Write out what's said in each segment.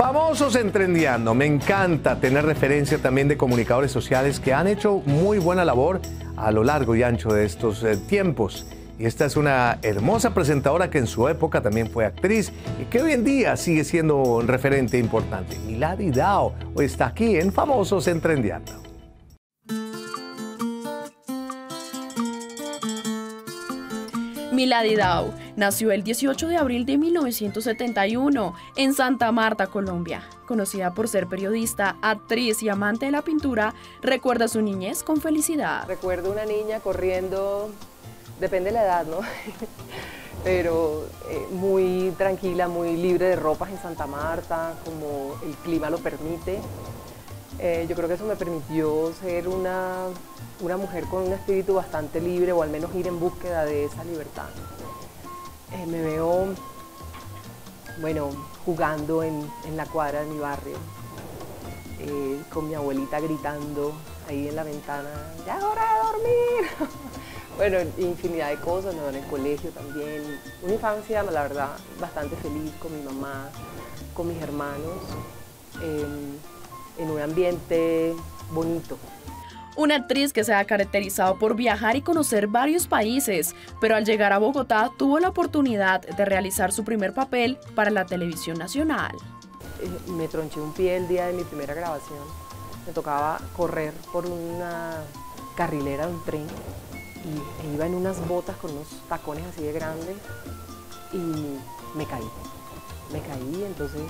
Famosos entrendiando. Me encanta tener referencia también de comunicadores sociales que han hecho muy buena labor a lo largo y ancho de estos eh, tiempos. Y esta es una hermosa presentadora que en su época también fue actriz y que hoy en día sigue siendo un referente importante. Milady Dao está aquí en Famosos Entrendiando. Milady Dao nació el 18 de abril de 1971 en Santa Marta, Colombia. Conocida por ser periodista, actriz y amante de la pintura, recuerda su niñez con felicidad. Recuerdo una niña corriendo, depende de la edad, ¿no? Pero eh, muy tranquila, muy libre de ropas en Santa Marta, como el clima lo permite. Eh, yo creo que eso me permitió ser una, una, mujer con un espíritu bastante libre o al menos ir en búsqueda de esa libertad. Eh, me veo, bueno, jugando en, en, la cuadra de mi barrio, eh, con mi abuelita gritando ahí en la ventana, ya es hora de dormir. bueno, infinidad de cosas, en el colegio también. Una infancia, la verdad, bastante feliz con mi mamá, con mis hermanos en un ambiente bonito. Una actriz que se ha caracterizado por viajar y conocer varios países, pero al llegar a Bogotá tuvo la oportunidad de realizar su primer papel para la televisión nacional. Eh, me tronché un pie el día de mi primera grabación. Me tocaba correr por una carrilera de un tren y e iba en unas botas con unos tacones así de grandes y me caí me caí, entonces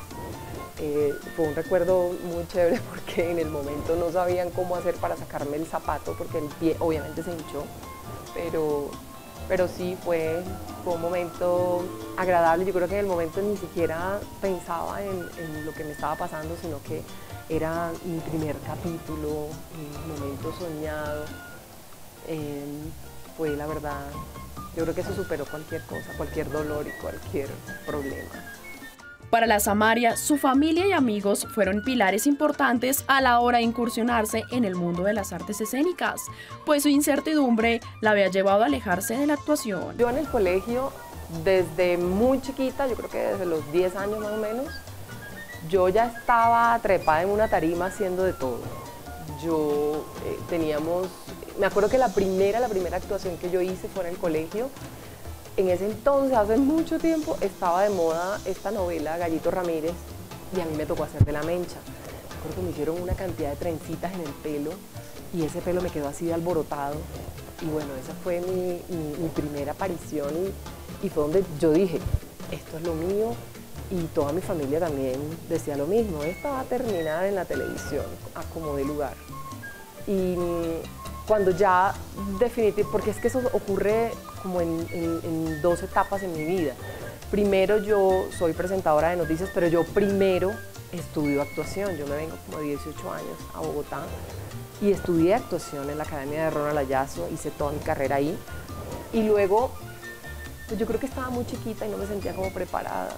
eh, fue un recuerdo muy chévere porque en el momento no sabían cómo hacer para sacarme el zapato porque el pie obviamente se hinchó, pero, pero sí fue, un momento agradable. Yo creo que en el momento ni siquiera pensaba en, lo que me estaba pasando, sino que era mi primer capítulo, mi momento soñado. Em, fue la verdad, yo creo que eso superó cualquier cosa, cualquier dolor y cualquier problema. Para la Samaria, su familia y amigos fueron pilares importantes a la hora de incursionarse en el mundo de las artes escénicas, pues su incertidumbre la había llevado a alejarse de la actuación. Yo en el colegio, desde muy chiquita, yo creo que desde los 10 años más o menos, yo ya estaba trepada en una tarima haciendo de todo. Yo eh, teníamos, me acuerdo que la primera, la primera actuación que yo hice fue en el colegio, en ese entonces, hace mucho tiempo, estaba de moda esta novela, Gallito Ramírez, y a mí me tocó hacer de la mencha. Creo que me hicieron una cantidad de trencitas en el pelo y ese pelo me quedó así de alborotado. Y bueno, esa fue mi, primera aparición y, y, fue donde yo dije, esto es lo mío y toda mi familia también decía lo mismo, esta va a terminar en la televisión, a como de lugar. Y cuando ya definitivamente, porque es que eso ocurre como en, dos etapas en mi vida. Primero yo soy presentadora de noticias, pero yo primero estudio actuación. Yo me vengo como 18 años a Bogotá y estudié actuación en la Academia de Ronald Ayazo, hice toda mi carrera ahí. Y luego, pues yo creo que estaba muy chiquita y no me sentía como preparada.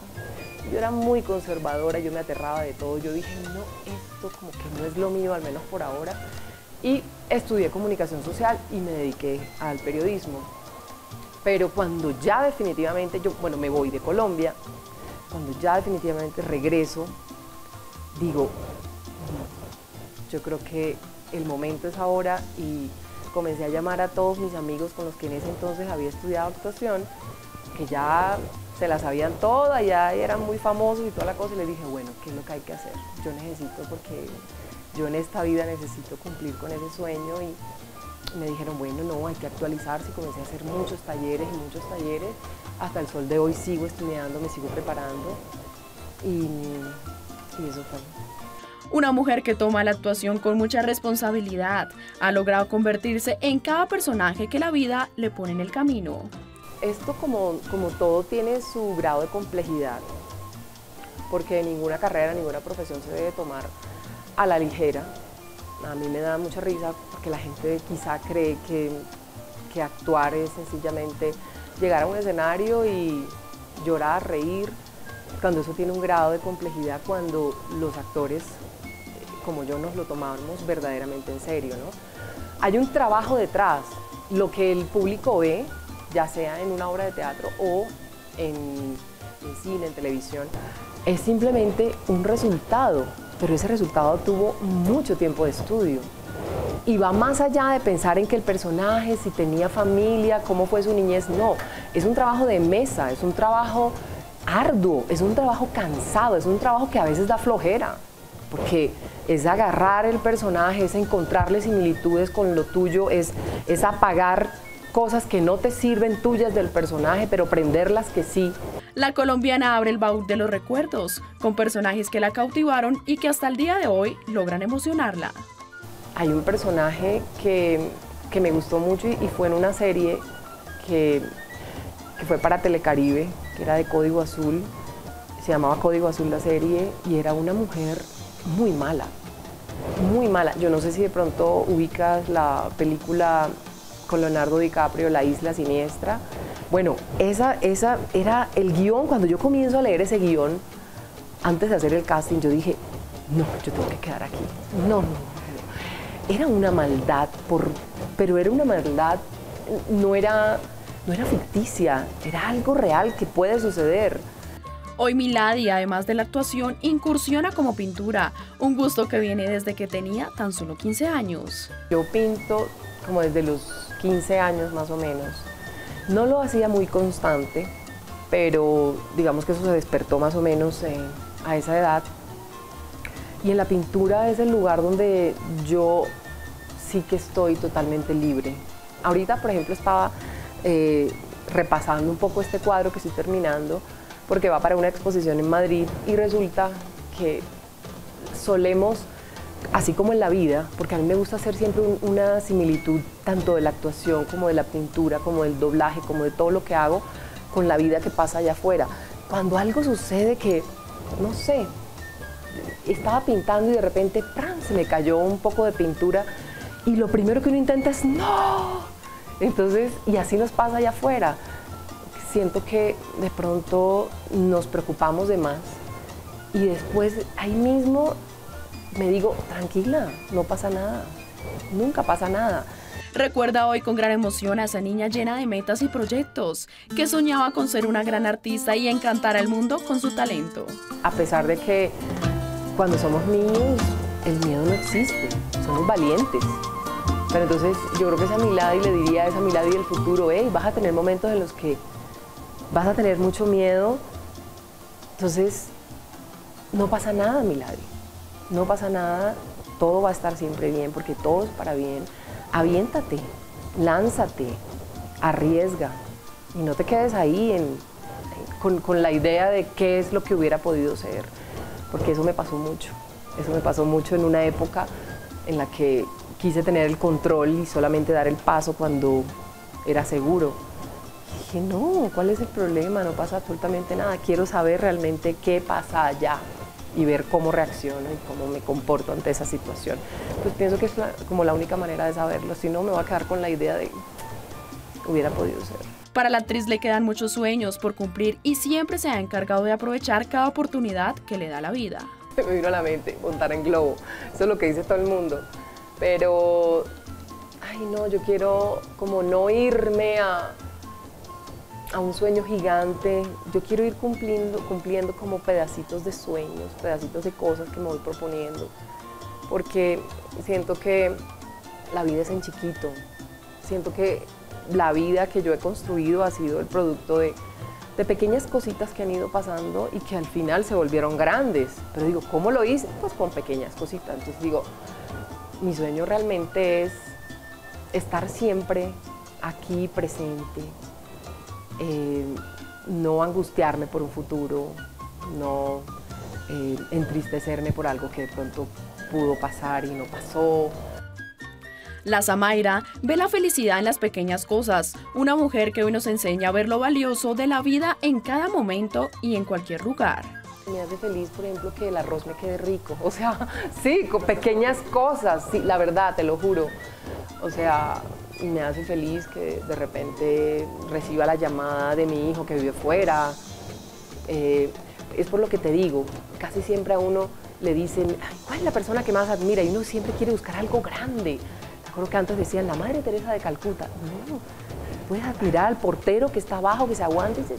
Yo era muy conservadora, yo me aterraba de todo. Yo dije, no, esto como que no es lo mío, al menos por ahora y estudié comunicación social y me dediqué al periodismo. Pero cuando ya definitivamente, yo, bueno, me voy de Colombia, cuando ya definitivamente regreso, digo, yo creo que el momento es ahora y comencé a llamar a todos mis amigos con los que en ese entonces había estudiado actuación, que ya se la sabían todas, ya eran muy famosos y toda la cosa, y les dije, bueno, ¿qué es lo que hay que hacer? Yo necesito porque yo en esta vida necesito cumplir con ese sueño y me dijeron, bueno, no, hay que actualizarse y comencé a hacer muchos talleres y muchos talleres. Hasta el sol de hoy sigo estudiando, me sigo preparando y, y eso fue. Una mujer que toma la actuación con mucha responsabilidad, ha logrado convertirse en cada personaje que la vida le pone en el camino. Esto como, como todo tiene su grado de complejidad, porque ninguna carrera, ninguna profesión se debe tomar a la ligera. A mí me da mucha risa porque la gente quizá cree que, que actuar es sencillamente llegar a un escenario y llorar, reír, cuando eso tiene un grado de complejidad, cuando los actores, como yo, nos lo tomamos verdaderamente en serio. ¿no? Hay un trabajo detrás, lo que el público ve, ya sea en una obra de teatro o en, en cine, en televisión, es simplemente un resultado, pero ese resultado tuvo mucho tiempo de estudio. Y va más allá de pensar en que el personaje, si tenía familia, cómo fue su niñez, no, es un trabajo de mesa, es un trabajo arduo, es un trabajo cansado, es un trabajo que a veces da flojera, porque es agarrar el personaje, es encontrarle similitudes con lo tuyo, es, es apagar cosas que no te sirven tuyas del personaje, pero prenderlas que sí. La colombiana abre el baúl de los recuerdos, con personajes que la cautivaron y que hasta el día de hoy logran emocionarla. Hay un personaje que, me gustó mucho y, fue en una serie que, que fue para Telecaribe, que era de Código Azul, se llamaba Código Azul la serie y era una mujer muy mala, muy mala. Yo no sé si de pronto ubicas la película con Leonardo DiCaprio, La Isla Siniestra. Bueno, esa, esa era el guion, cuando yo comienzo a leer ese guion, antes de hacer el casting, yo dije, no, yo tengo que quedar aquí. No, no, no. Era una maldad, por, pero era una maldad, no era, no era ficticia, era algo real que puede suceder. Hoy Milady, además de la actuación, incursiona como pintura, un gusto que viene desde que tenía tan solo 15 años. Yo pinto como desde los 15 años más o menos. No lo hacía muy constante, pero digamos que eso se despertó más o menos a esa edad. Y en la pintura es el lugar donde yo sí que estoy totalmente libre. Ahorita, por ejemplo, estaba eh, repasando un poco este cuadro que estoy terminando, porque va para una exposición en Madrid y resulta que solemos así como en la vida, porque a mí me gusta hacer siempre una similitud tanto de la actuación como de la pintura, como del doblaje, como de todo lo que hago con la vida que pasa allá afuera. Cuando algo sucede que, no sé, estaba pintando y de repente se me cayó un poco de pintura y lo primero que uno intenta es ¡no! Entonces, y así nos pasa allá afuera. Siento que de pronto nos preocupamos de más y después ahí mismo me digo, tranquila, no pasa nada, nunca pasa nada. Recuerda hoy con gran emoción a esa niña llena de metas y proyectos, que soñaba con ser una gran artista y encantar al mundo con su talento. A pesar de que cuando somos niños el miedo no existe, somos valientes. Pero entonces yo creo que esa Milady le diría a esa Milady del futuro, hey, vas a tener momentos en los que vas a tener mucho miedo, entonces no pasa nada, Milady no pasa nada, todo va a estar siempre bien, porque todo es para bien. Aviéntate, lánzate, arriesga y no te quedes ahí con, la idea de qué es lo que hubiera podido ser, porque eso me pasó mucho. Eso me pasó mucho en una época en la que quise tener el control y solamente dar el paso cuando era seguro. dije, no, ¿cuál es el problema? No pasa absolutamente nada. Quiero saber realmente qué pasa allá y ver cómo reacciono y cómo me comporto ante esa situación. Pues pienso que es como la única manera de saberlo, si no me voy a quedar con la idea de hubiera podido ser. Para la actriz le quedan muchos sueños por cumplir y siempre se ha encargado de aprovechar cada oportunidad que le da la vida. Me vino a la mente montar en globo, eso es lo que dice todo el mundo, pero, ay no, yo quiero como no irme a, a un sueño gigante. Yo quiero ir cumpliendo, cumpliendo como pedacitos de sueños, pedacitos de cosas que me voy proponiendo, porque siento que la vida es en chiquito. Siento que la vida que yo he construido ha sido el producto de, de pequeñas cositas que han ido pasando y que al final se volvieron grandes. Pero digo, ¿cómo lo hice? Pues con pequeñas cositas. Entonces digo, mi sueño realmente es estar siempre aquí presente, eh, no angustiarme por un futuro, no eh, entristecerme por algo que de pronto pudo pasar y no pasó. La Zamaira ve la felicidad en las pequeñas cosas, una mujer que hoy nos enseña a ver lo valioso de la vida en cada momento y en cualquier lugar. Me hace feliz, por ejemplo, que el arroz me quede rico. O sea, sí, con pequeñas cosas, sí, la verdad, te lo juro. O sea, me hace feliz que de repente reciba la llamada de mi hijo que vive fuera. Eh, es por lo que te digo, casi siempre a uno le dicen, ¿cuál es la persona que más admira? Y uno siempre quiere buscar algo grande. Te acuerdo que antes decían, la Madre Teresa de Calcuta. No, puedes admirar al portero que está abajo, que se aguanta, ese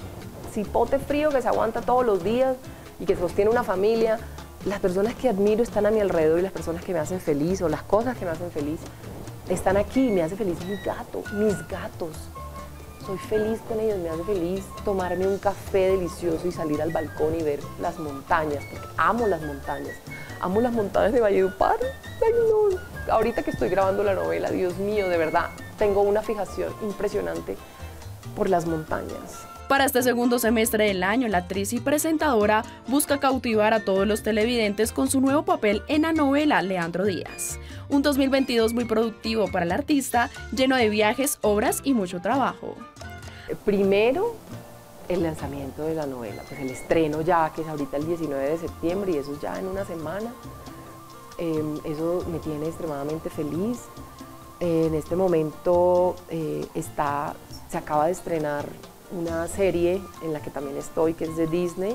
cipote frío que se aguanta todos los días y que sostiene una familia, las personas que admiro están a mi alrededor y las personas que me hacen feliz o las cosas que me hacen feliz están aquí, me hace feliz mi gato, mis gatos. Soy feliz con ellos, me hace feliz tomarme un café delicioso y salir al balcón y ver las montañas, porque amo las montañas. Amo las montañas de Valledupar. Ay, no. Ahorita que estoy grabando la novela, Dios mío, de verdad, tengo una fijación impresionante por las montañas. Para este segundo semestre del año, la actriz y presentadora busca cautivar a todos los televidentes con su nuevo papel en la novela Leandro Díaz. Un 2022 muy productivo para el artista, lleno de viajes, obras y mucho trabajo. Primero, el lanzamiento de la novela, pues el estreno ya, que es ahorita el 19 de septiembre y eso es ya en una semana. Em, eso me tiene extremadamente feliz. en este momento eh, está, se acaba de estrenar una serie en la que también estoy, que es de Disney,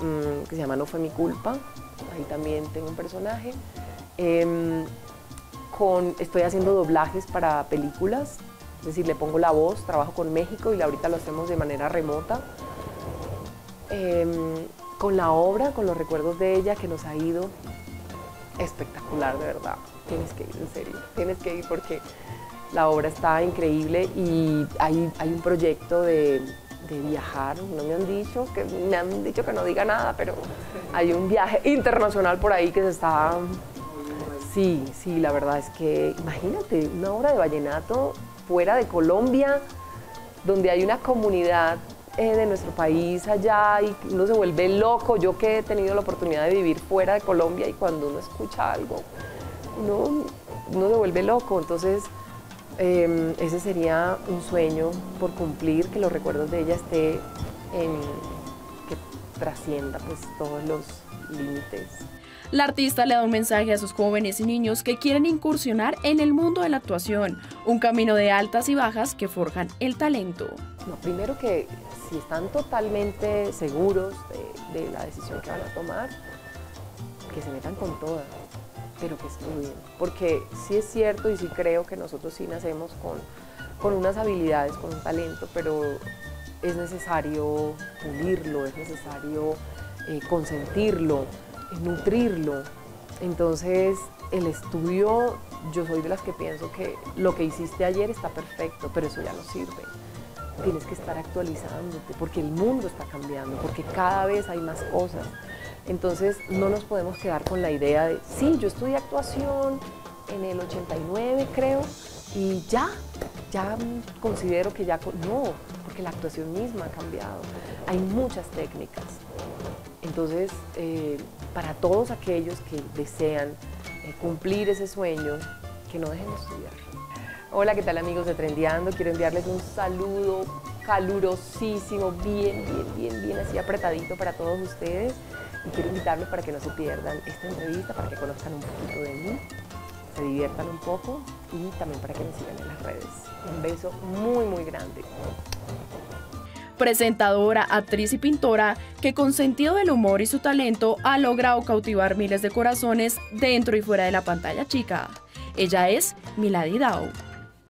mm, que se llama No fue mi culpa. Ahí también tengo un personaje. Em, con, estoy haciendo doblajes para películas, es decir, le pongo la voz, trabajo con México y ahorita lo hacemos de manera remota. Em, con la obra, con los recuerdos de ella, que nos ha ido espectacular, de verdad. Tienes que ir, en serio. Tienes que ir porque la obra está increíble y hay, hay un proyecto de, viajar, no me han dicho, que me han dicho que no diga nada, pero hay un viaje internacional por ahí que se está... Sí, sí, la verdad es que imagínate una obra de vallenato fuera de Colombia, donde hay una comunidad eh, de nuestro país allá y uno se vuelve loco. Yo que he tenido la oportunidad de vivir fuera de Colombia y cuando uno escucha algo, uno, uno se vuelve loco. Entonces, Em, ese sería un sueño por cumplir, que los recuerdos de ella esté en, que trascienda pues todos los límites. La artista le da un mensaje a sus jóvenes y niños que quieren incursionar en el mundo de la actuación, un camino de altas y bajas que forjan el talento. No, primero que si están totalmente seguros de, de la decisión que van a tomar, que se metan con todas pero que estudien. Porque sí es cierto y sí creo que nosotros sí nacemos con, con unas habilidades, con un talento, pero es necesario pulirlo, es necesario eh, consentirlo, nutrirlo. Entonces, el estudio, yo soy de las que pienso que lo que hiciste ayer está perfecto, pero eso ya no sirve. Tienes que estar actualizándote porque el mundo está cambiando, porque cada vez hay más cosas. Entonces no nos podemos quedar con la idea de, sí, yo estudié actuación en el 89 creo, y ya, ya considero que ya, no, porque la actuación misma ha cambiado. Hay muchas técnicas. Entonces, eh, para todos aquellos que desean eh, cumplir ese sueño, que no dejen de estudiar. Hola, ¿qué tal amigos de Trendiando? Quiero enviarles un saludo calurosísimo, bien, bien, bien, bien así apretadito para todos ustedes y quiero invitarlos para que no se pierdan esta entrevista, para que conozcan un poquito de mí, se diviertan un poco y también para que me sigan en las redes. Un beso muy, muy grande. Presentadora, actriz y pintora que con sentido del humor y su talento ha logrado cautivar miles de corazones dentro y fuera de la pantalla chica. Ella es Milady Dao.